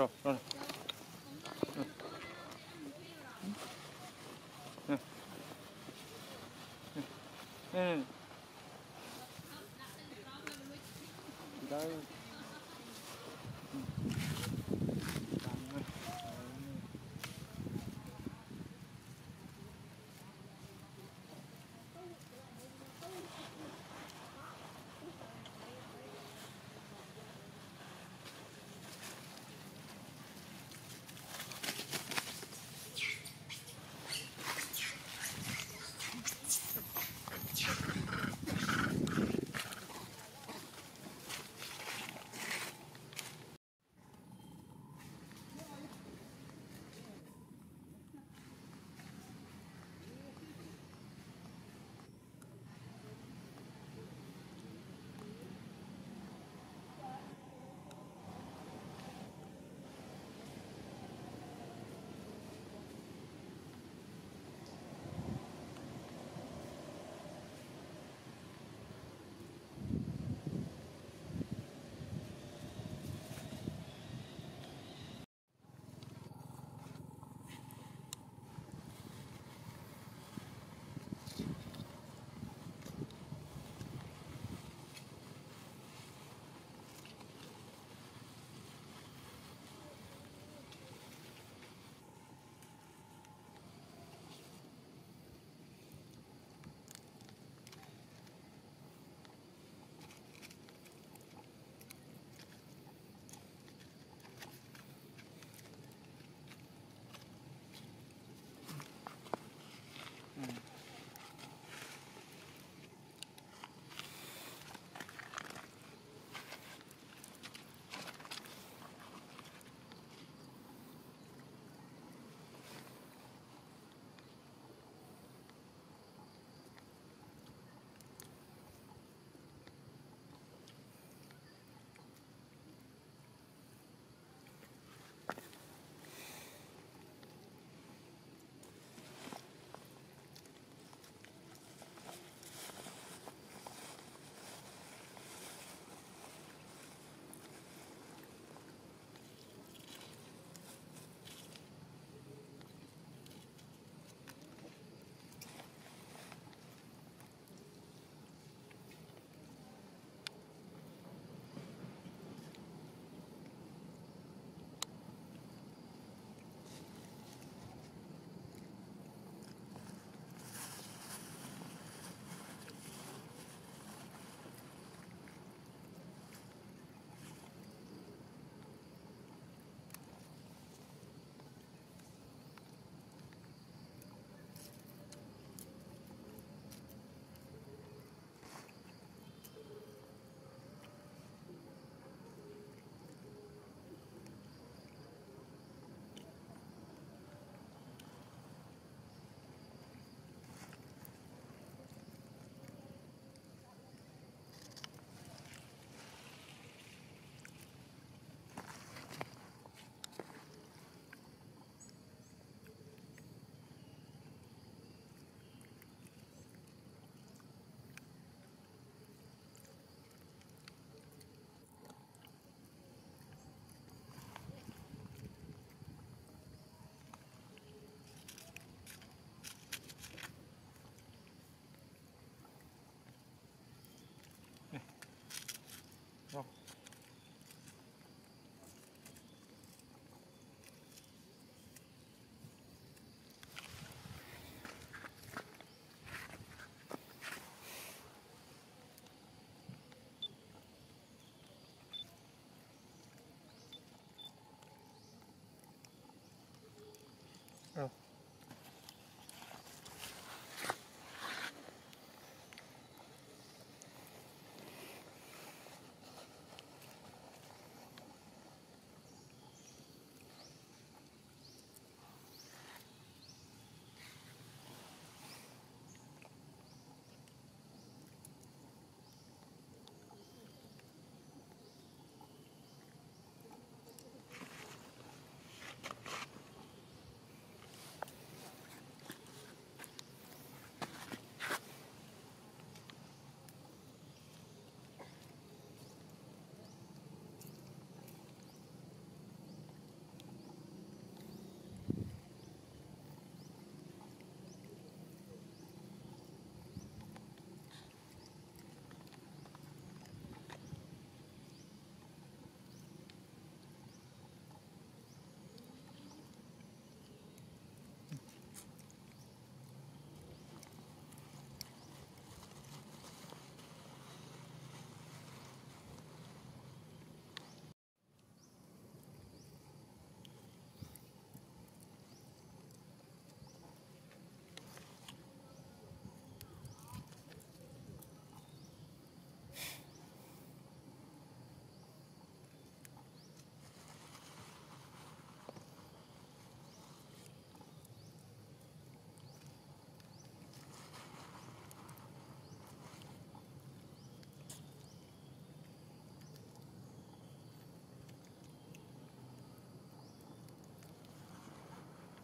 no throw. 막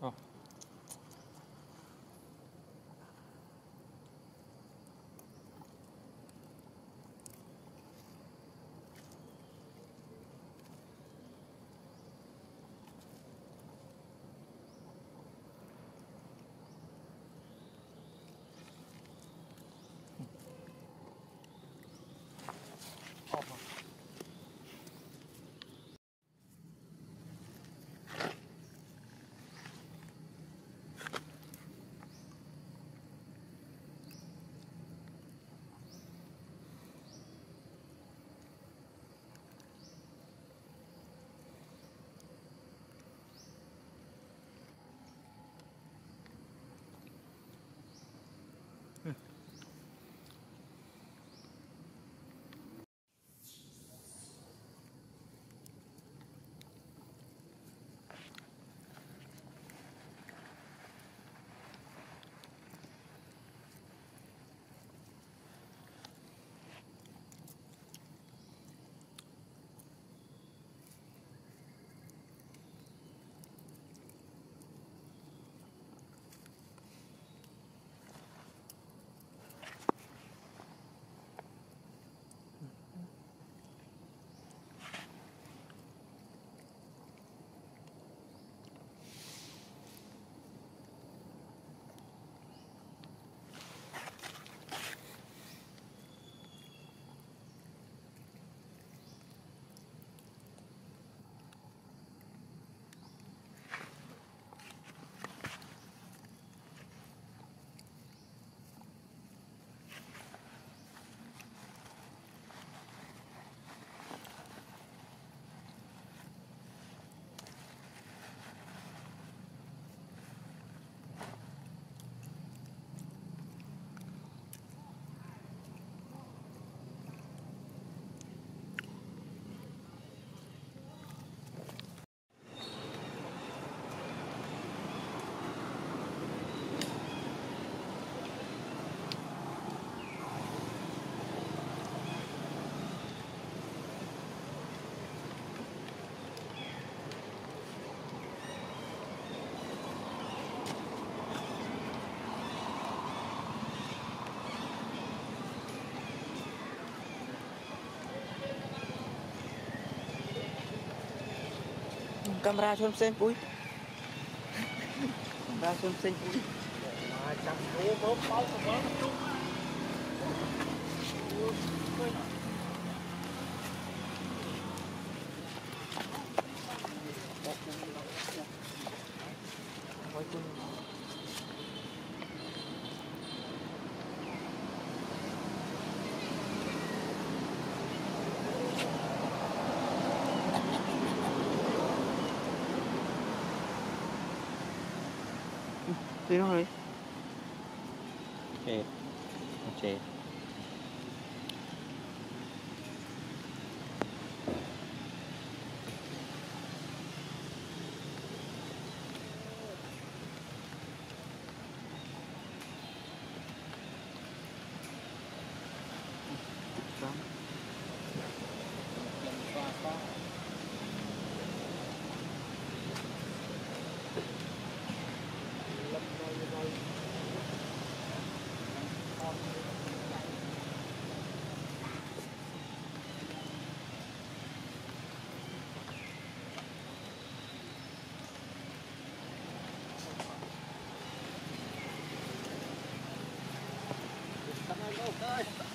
嗯 កាមេរ៉ាជន់ផ្សេងពុយកាមេរ៉ាជន់ផ្សេងពុយមកចាំអូមើលបោកទៅមើលជុំ Tuyến hồi đấy Ok Ok Bye.